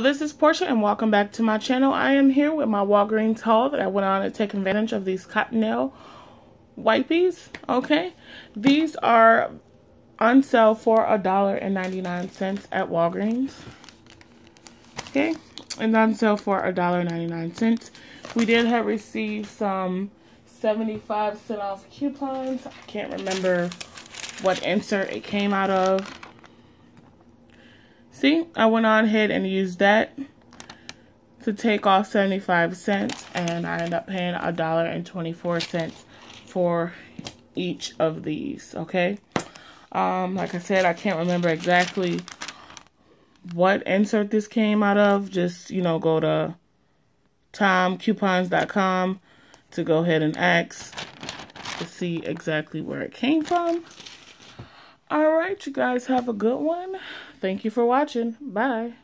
This is Porcha and welcome back to my channel. I am here with my Walgreens haul that I went on to take advantage of these Cottonelle wipies, okay? These are on sale for a dollar and 99 cents at Walgreens, okay? And on sale for a dollar 99 cents. We did have received some 75 cent off coupons. I can't remember what insert it came out of. See, I went on ahead and used that to take off 75 cents and I ended up paying a dollar and 24 cents for each of these, okay? Um, like I said, I can't remember exactly what insert this came out of. Just, you know, go to tomcoupons.com to go ahead and ask to see exactly where it came from. All right, you guys have a good one. Thank you for watching. Bye.